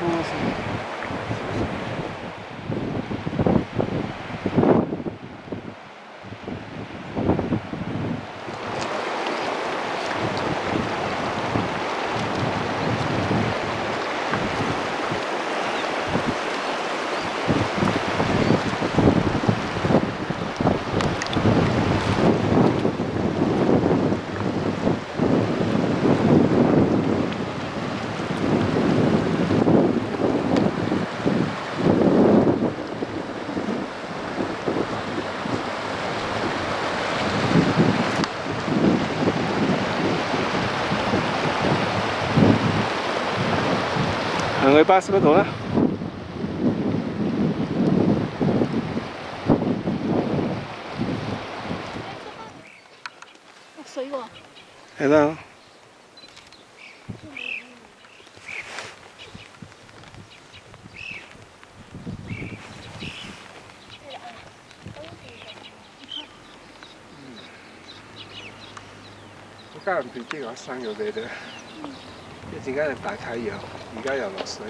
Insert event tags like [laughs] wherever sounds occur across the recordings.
行去巴士嗰度啦。落水喎！係啦。我家人對這個山有嚟嘅，一陣間係大太陽，而家又落水，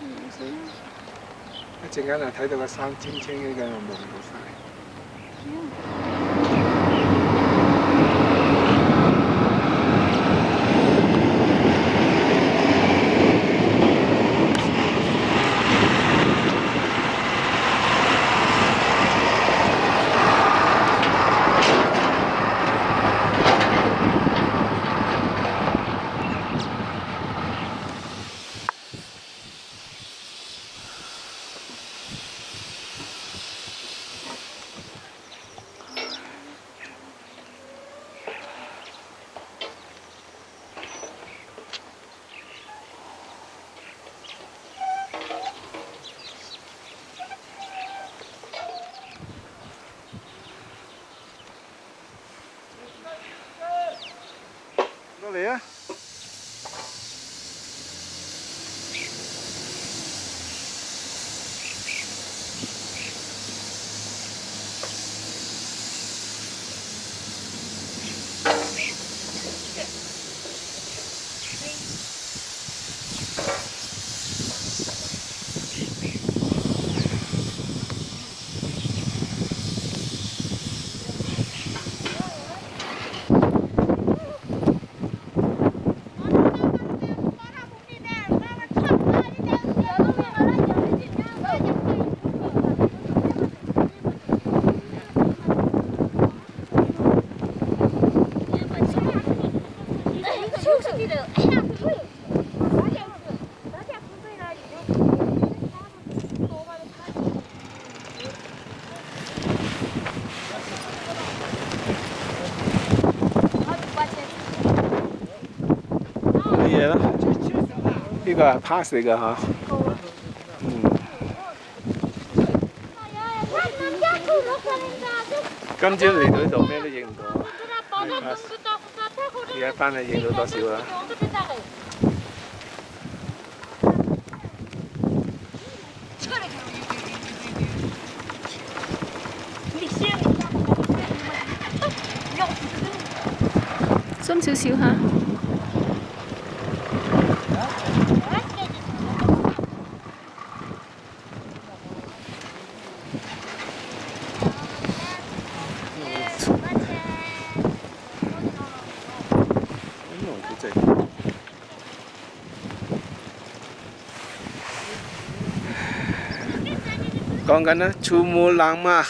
落水啦！一陣間就睇到個山青青嘅，咁就望到晒。呢個係 pass 嚟㗎嚇。嗯，今朝嚟到呢度咩都影唔到，而家翻嚟影到多少啦？深少少嚇。講緊啦，珠穆朗瑪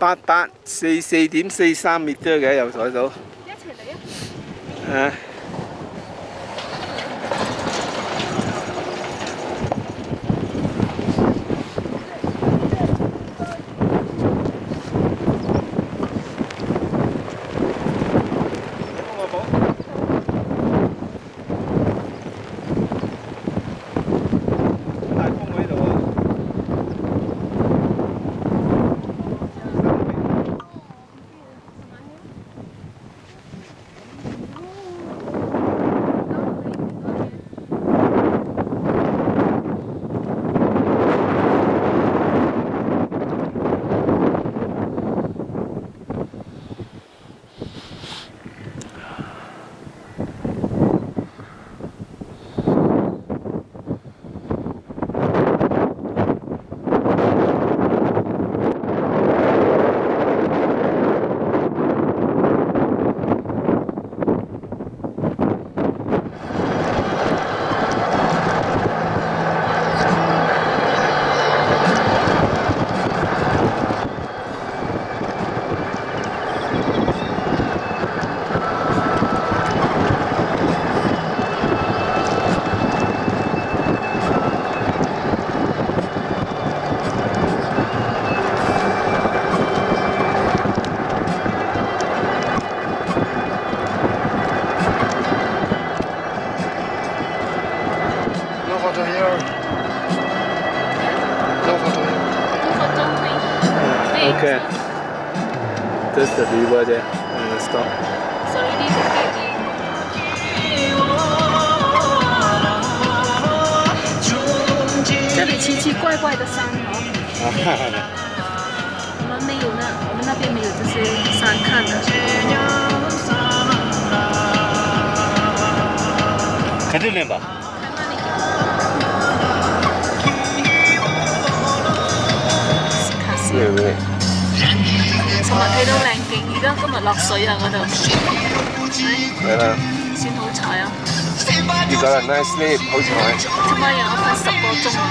八八四四點四三米多嘅又睇到。一齊嚟啊！啊！大風喺度啊！just 这里奇奇怪怪的山啊我们没有呢我们那边没有这些山看的。看这边吧。看这边睇到靚景，而家今日落水啊嗰度。係啦。先好彩啊！結果人 nice sleep，好彩。做乜嘢？我瞓十個鐘啊！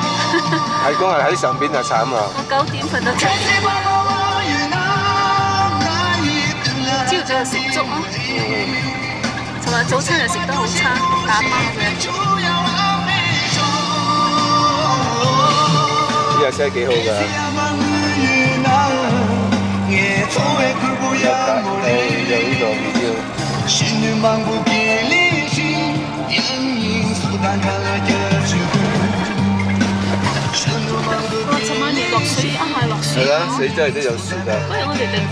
係講係喺上邊就慘啦。我九點瞓到七點。朝早就食粥啊！同埋早餐又食得好差，打包嘅。呢架車幾好㗎。有架有有呢個 video。我尋晚連落水啊，系落水。係啦，死真係都有事㗎。不如我哋定冇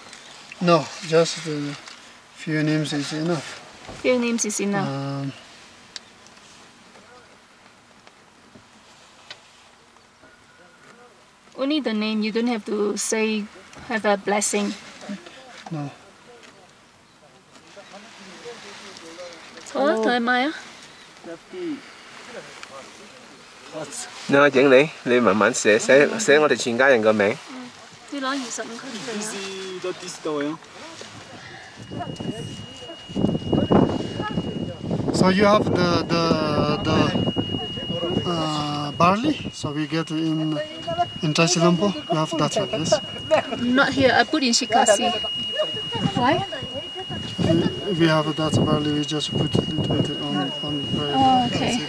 No, just a few names is enough. Few names is enough. Um, Only the name. You don't have to say have a blessing. no. 好啊，同你买啊。你我影你，你慢慢写写写我哋全家人个名。你攞二十五区出嚟啊。 Disi Da disi da. So you have the the the uh, barley. So we get in in Trasilampo. You have that one, yes. Not here. I put in Shikasi. Why? We, we have that barley. We just put it on on. Oh, okay.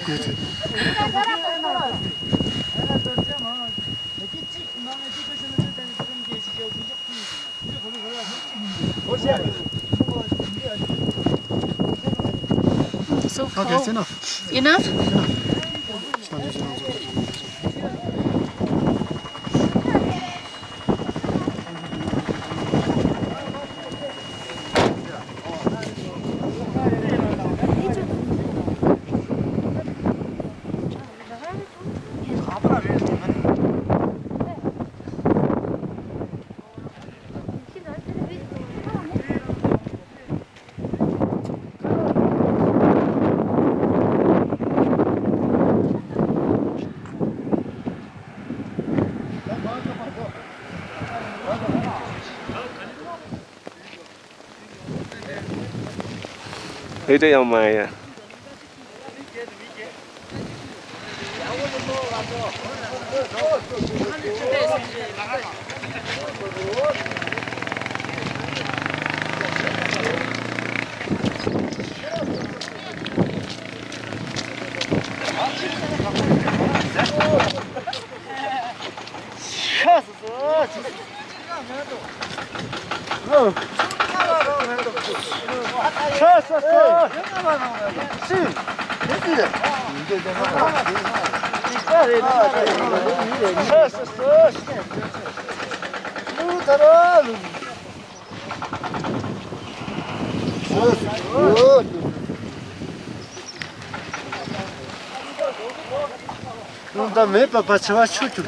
So cold. Okay, it's enough. Enough? Enough. 你都有买呀！[laughs] 笑死我！Oh, da me pa pa çava çocuk.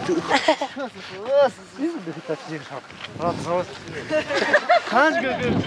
Siz [laughs] de dikkat edin şap. Rahat rahat. Kaç gördün?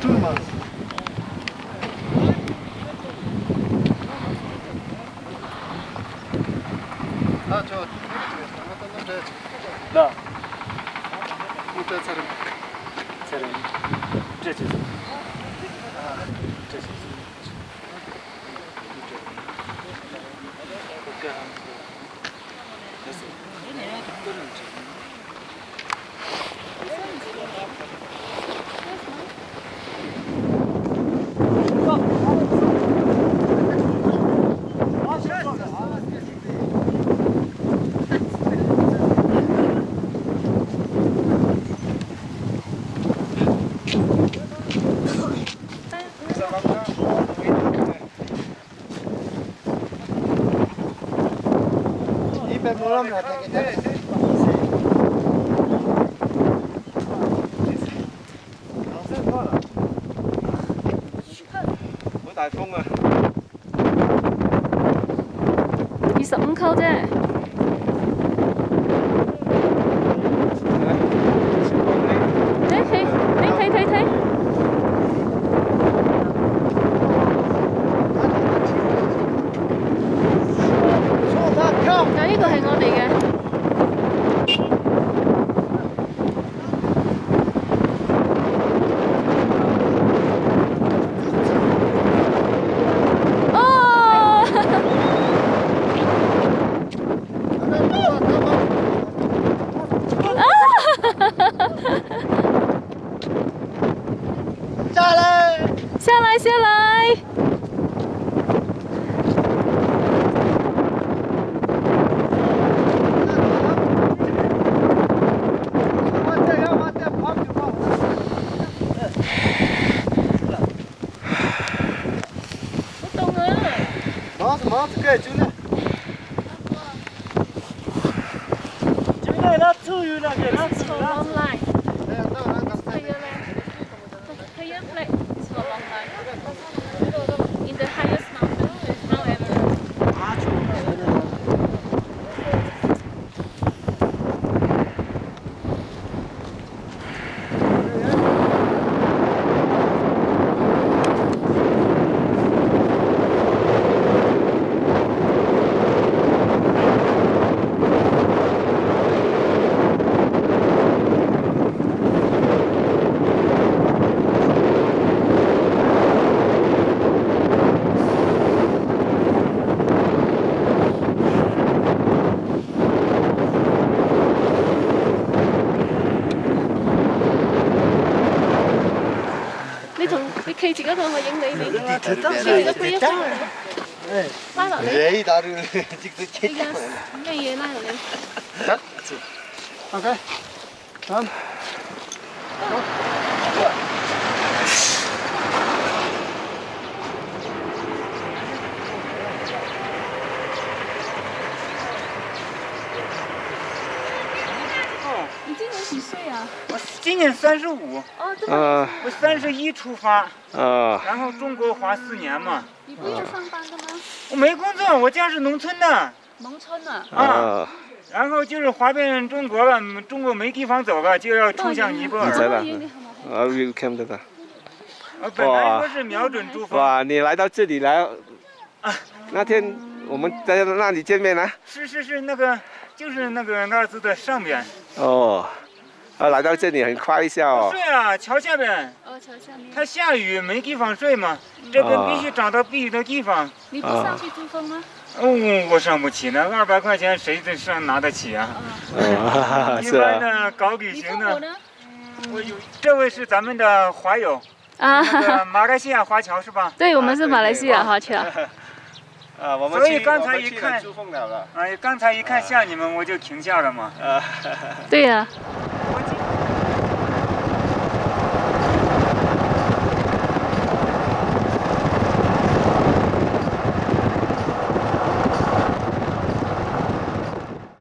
トゥーマン。ス好大风啊。二十五口啫。帽子帽子盖住了。这边那走有那个那 It's for long line. 哎呀，那那那 Higher line. Higher flag is for long line. In the highest 自己个去，我影你，你我照。你个龟儿子。哎。拉倒你。打住，直接切。咩嘢拉倒你？走。OK。走。好。你今年幾歲啊？我今年三十五，哦，這麼啊我三十一出发，啊然后中国滑四年嘛。你不要上班的吗？我没工作，我家是农村的农村的？啊。啊！然后就是滑遍中国了，中国没地方走了，就要冲向尼泊尔。你在哪你你好嗎？啊，view cam 得的。我本来说是瞄准珠峰，哇，你来到这里来，那天我们在那里见面啊。是是是那个，就是那个那字的上边。哦，啊，来到这里很快下哦。睡啊，桥下面，哦，桥下面。它下雨没地方睡嘛，这边必须找到避雨的地方。你不上去珠峰吗？哦，我上不起，呢二百块钱谁这上拿得起啊？[laughs] 啊，一是啊。般的搞旅行的？我有这位是咱们的华友，啊，那个马来西亚华侨是吧？[laughs] 对，我们是马来西亚华侨。[laughs] 啊，我们所以刚才一看。哎，刚才一看像你们，我就停下了嘛。啊，对呀、